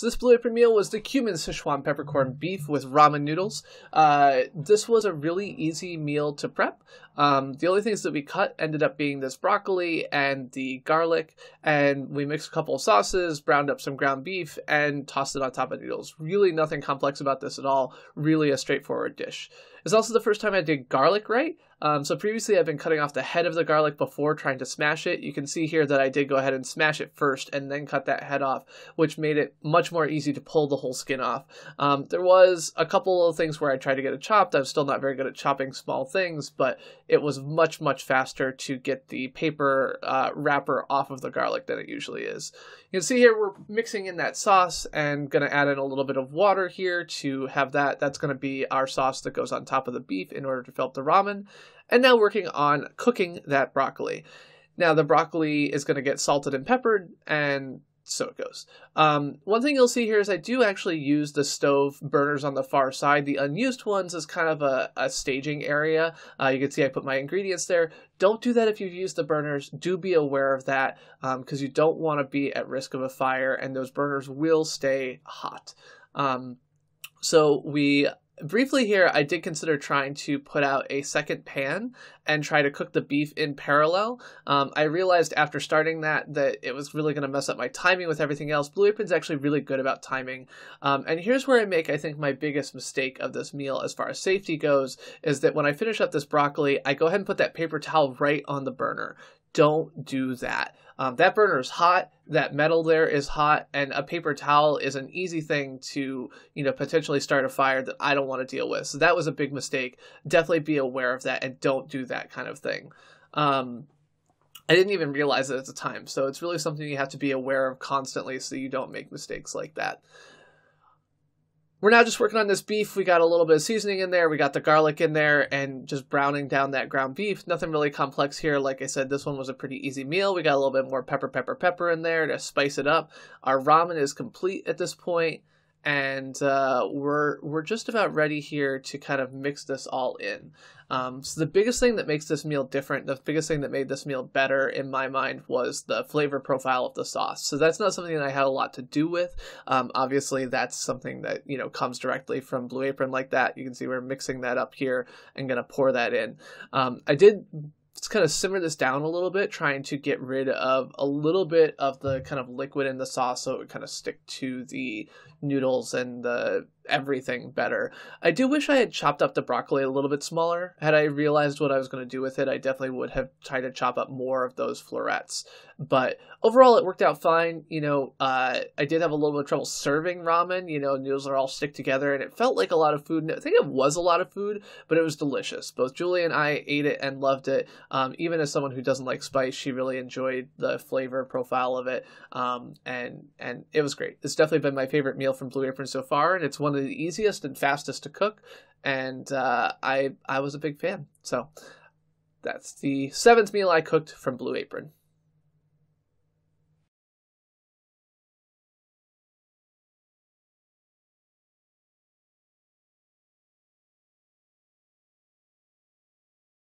So this Blue Apron meal was the cumin Sichuan peppercorn beef with ramen noodles. Uh, this was a really easy meal to prep. Um, the only things that we cut ended up being this broccoli and the garlic, and we mixed a couple of sauces, browned up some ground beef, and tossed it on top of noodles. Really nothing complex about this at all. Really a straightforward dish. It's also the first time I did garlic right. Um, so previously I've been cutting off the head of the garlic before trying to smash it. You can see here that I did go ahead and smash it first and then cut that head off, which made it much more easy to pull the whole skin off. Um, there was a couple of things where I tried to get it chopped. I'm still not very good at chopping small things, but it was much, much faster to get the paper uh, wrapper off of the garlic than it usually is. You can see here we're mixing in that sauce and going to add in a little bit of water here to have that. That's going to be our sauce that goes on top of the beef in order to fill up the ramen. And now working on cooking that broccoli. Now the broccoli is going to get salted and peppered and so it goes. Um, one thing you'll see here is I do actually use the stove burners on the far side. The unused ones is kind of a, a staging area. Uh, you can see I put my ingredients there. Don't do that if you've used the burners. Do be aware of that because um, you don't want to be at risk of a fire and those burners will stay hot. Um, so we briefly here, I did consider trying to put out a second pan and try to cook the beef in parallel. Um, I realized after starting that that it was really going to mess up my timing with everything else. Blue Apron's actually really good about timing. Um, and here's where I make, I think, my biggest mistake of this meal as far as safety goes is that when I finish up this broccoli, I go ahead and put that paper towel right on the burner. Don't do that. Um, that burner is hot. That metal there is hot, and a paper towel is an easy thing to, you know, potentially start a fire that I don't want to deal with. So that was a big mistake. Definitely be aware of that and don't do that kind of thing. Um, I didn't even realize it at the time, so it's really something you have to be aware of constantly so you don't make mistakes like that. We're now just working on this beef. We got a little bit of seasoning in there. We got the garlic in there and just browning down that ground beef. Nothing really complex here. Like I said, this one was a pretty easy meal. We got a little bit more pepper, pepper, pepper in there to spice it up. Our ramen is complete at this point and uh, we're we're just about ready here to kind of mix this all in. Um, so the biggest thing that makes this meal different, the biggest thing that made this meal better in my mind was the flavor profile of the sauce. So that's not something that I had a lot to do with. Um, obviously, that's something that you know comes directly from Blue Apron like that. You can see we're mixing that up here and gonna pour that in. Um, I did let's kind of simmer this down a little bit, trying to get rid of a little bit of the kind of liquid in the sauce so it would kind of stick to the noodles and the everything better. I do wish I had chopped up the broccoli a little bit smaller. Had I realized what I was going to do with it, I definitely would have tried to chop up more of those florets. But overall, it worked out fine. You know, uh, I did have a little bit of trouble serving ramen. You know, noodles are all stick together, and it felt like a lot of food. I think it was a lot of food, but it was delicious. Both Julie and I ate it and loved it. Um, even as someone who doesn't like spice, she really enjoyed the flavor profile of it, um, and and it was great. It's definitely been my favorite meal from Blue Apron so far, and it's one of the easiest and fastest to cook. And uh, I I was a big fan. So that's the seventh meal I cooked from Blue Apron.